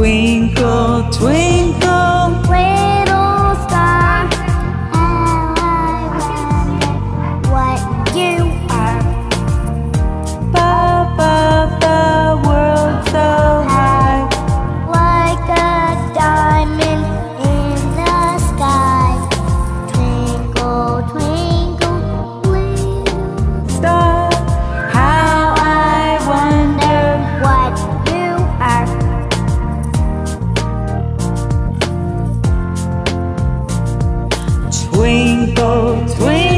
twinkle. Twinkle, twinkle,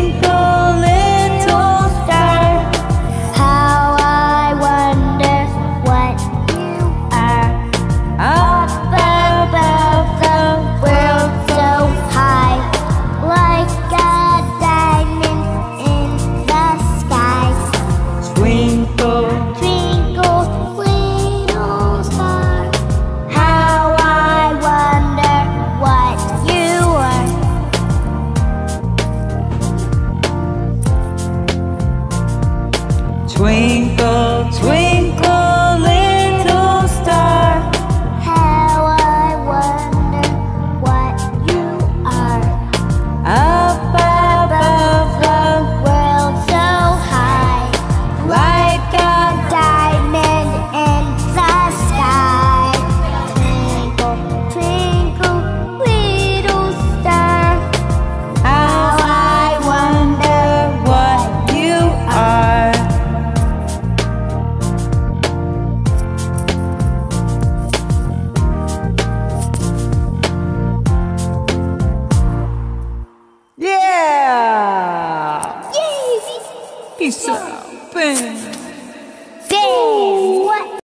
twinkle, twinkle, He's so bad. Damn.